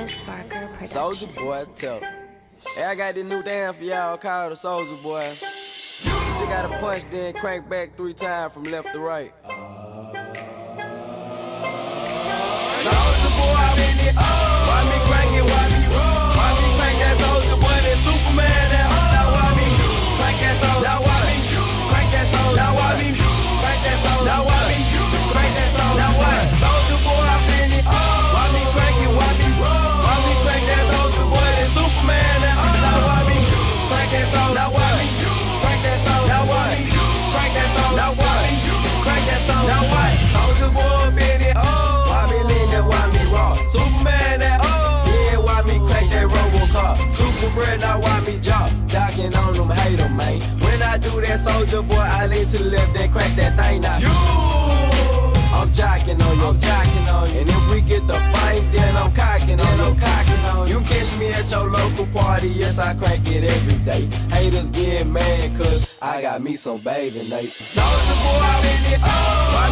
Travis Barker production. Soldier boy, tell. Hey, I got this new dance for y'all called the Soldier Boy. You just gotta punch, then crank back three times from left to right. Soldier boy, Now me crank that Soldier? Now what? Soldier boy, I'm in it. Why me lean that? Why me raw? Superman, that oh. Yeah, why me crank that Robocop? Super friend, now why me job? Jocking on them, hate them, man. When I do that, soldier boy, I lean to the left, then crack that thing local party, yes, I crank it every day. Haters get mad, cause I got me some baby Nate. Soldier boy, I'm in it. Why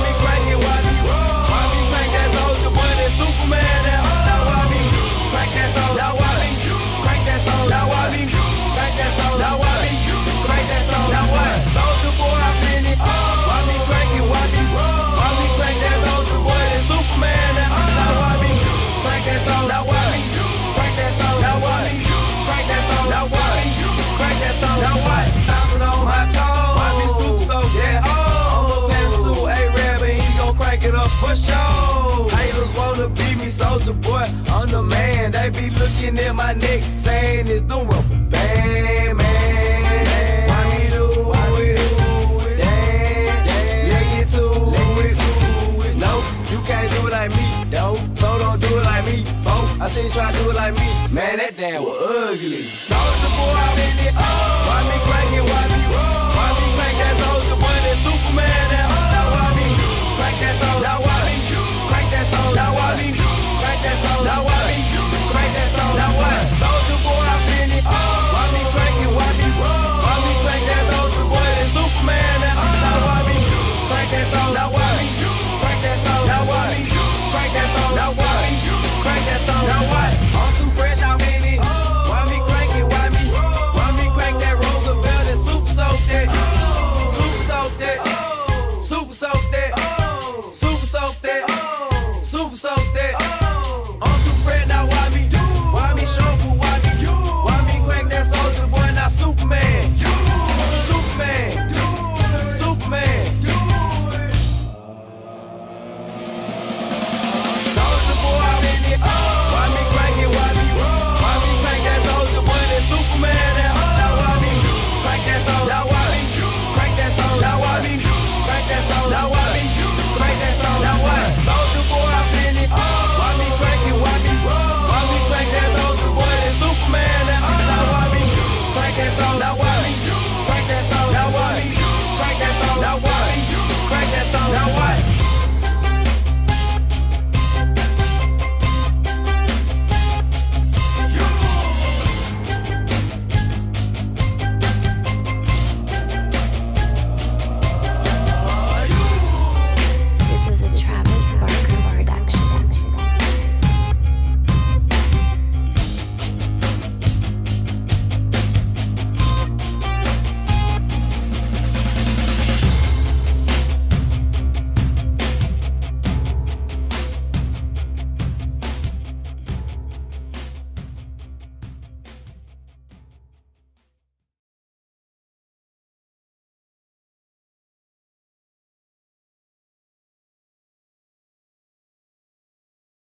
for sure. Haters wanna be me, soldier boy. I'm the man. They be looking at my neck, saying it's the rubber band, man. Why do it? Get to it. No, you can't do it like me, though. So don't do it like me. I seen you try to do it like me. Man, that damn was ugly. Soldier boy, I'm in it. Why me crank it? Why me Now